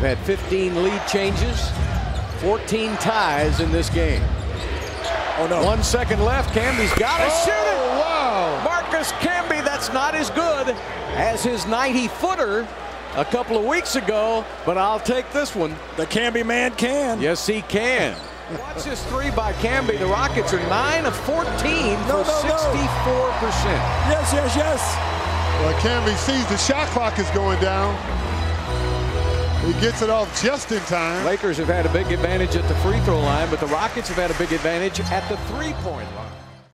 We've had 15 lead changes, 14 ties in this game. Oh, no. One second left. Camby's got to Oh, shoot it. wow. Marcus Camby, that's not as good as his 90 footer a couple of weeks ago, but I'll take this one. The Camby man can. Yes, he can. Watch this three by Camby. The Rockets are 9 of 14 No, for no, no. 64%. Yes, yes, yes. Well, Camby sees the shot clock is going down. He gets it off just in time. Lakers have had a big advantage at the free throw line, but the Rockets have had a big advantage at the three-point line.